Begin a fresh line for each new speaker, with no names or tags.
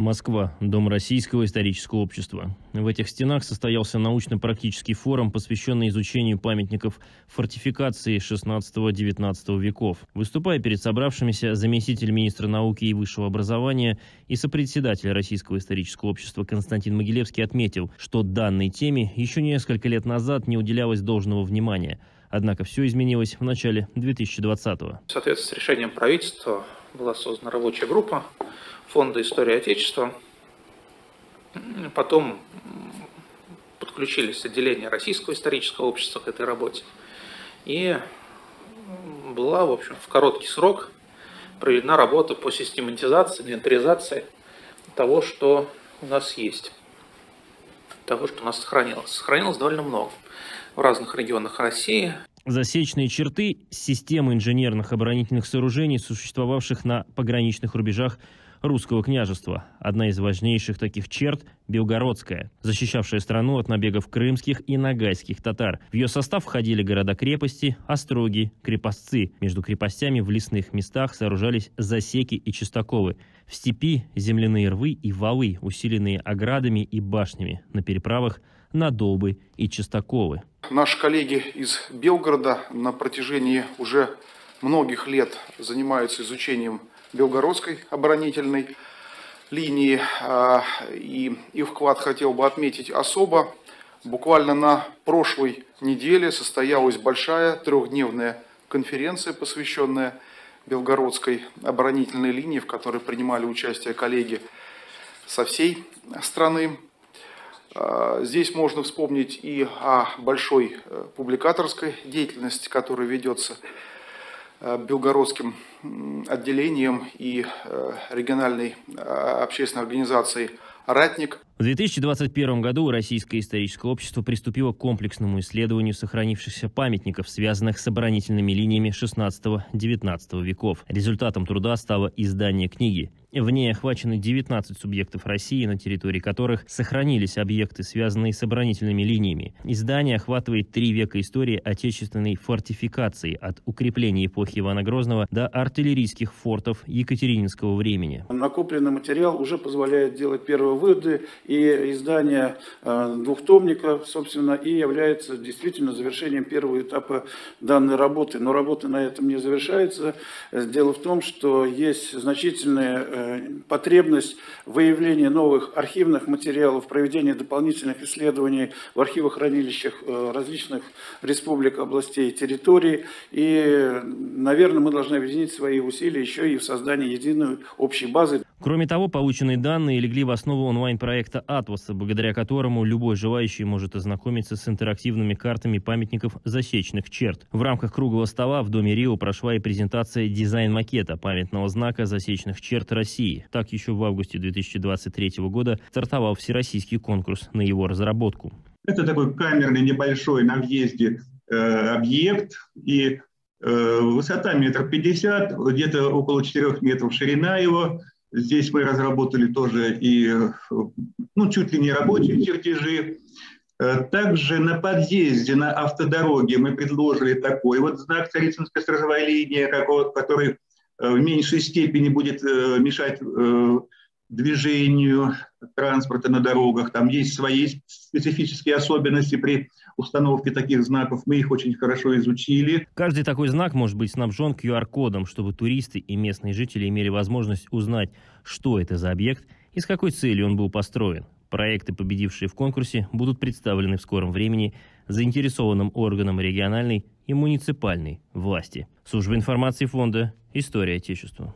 Москва. Дом Российского исторического общества. В этих стенах состоялся научно-практический форум, посвященный изучению памятников фортификации XVI-XIX веков. Выступая перед собравшимися, заместитель министра науки и высшего образования и сопредседатель Российского исторического общества Константин Могилевский отметил, что данной теме еще несколько лет назад не уделялось должного внимания. Однако все изменилось в начале 2020-го.
В соответствии с решением правительства была создана рабочая группа Фонда истории Отечества. Потом подключились отделения Российского исторического общества к этой работе. И была, в общем, в короткий срок проведена работа по систематизации, инвентаризации того, что у нас есть, того, что у нас сохранилось. Сохранилось довольно много в разных регионах России.
Засечные черты системы инженерных оборонительных сооружений, существовавших на пограничных рубежах русского княжества. Одна из важнейших таких черт – Белгородская, защищавшая страну от набегов крымских и нагайских татар. В ее состав входили города-крепости, остроги, крепостцы. Между крепостями в лесных местах сооружались засеки и чистаковы. В степи – земляные рвы и валы, усиленные оградами и башнями. На переправах – надолбы и чистаковы.
Наши коллеги из Белгорода на протяжении уже многих лет занимаются изучением Белгородской оборонительной линии. А, и их вклад хотел бы отметить особо. Буквально на прошлой неделе состоялась большая трехдневная конференция, посвященная Белгородской оборонительной линии, в которой принимали участие коллеги со всей страны. А, здесь можно вспомнить и о большой э, публикаторской деятельности, которая ведется белгородским отделением и э, региональной э, общественной организацией «Ратник».
В 2021 году Российское историческое общество приступило к комплексному исследованию сохранившихся памятников, связанных с оборонительными линиями XVI-XIX веков. Результатом труда стало издание книги в ней охвачены 19 субъектов России, на территории которых сохранились объекты, связанные с оборонительными линиями. Издание охватывает три века истории отечественной фортификации, от укрепления эпохи Ивана Грозного до артиллерийских фортов Екатерининского времени.
Накопленный материал уже позволяет делать первые выводы, и издание э, двухтомника, собственно, и является действительно завершением первого этапа данной работы. Но работа на этом не завершается. Дело в том, что есть значительные э, потребность выявления новых архивных материалов, проведения дополнительных исследований в архивах хранилищах э, различных республик, областей территорий. И, наверное, мы должны объединить свои усилия еще и в создании единой общей базы.
Кроме того, полученные данные легли в основу онлайн-проекта «Атваса», благодаря которому любой желающий может ознакомиться с интерактивными картами памятников засечных черт. В рамках круглого стола в Доме Рио прошла и презентация дизайн-макета памятного знака засечных черт России. Так, еще в августе 2023 года стартовал всероссийский конкурс на его разработку.
Это такой камерный небольшой на въезде э, объект, и э, высота метр пятьдесят, где-то около четырех метров ширина его – Здесь мы разработали тоже и ну, чуть ли не рабочие чертежи. Э, также на подъезде на автодороге мы предложили такой вот знак Царицынская стражевая линия, который э, в меньшей степени будет э, мешать движению транспорта на дорогах. Там есть свои специфические особенности при установке таких знаков. Мы их очень хорошо изучили.
Каждый такой знак может быть снабжен QR-кодом, чтобы туристы и местные жители имели возможность узнать, что это за объект и с какой целью он был построен. Проекты, победившие в конкурсе, будут представлены в скором времени заинтересованным органам региональной и муниципальной власти. Служба информации фонда «История Отечества».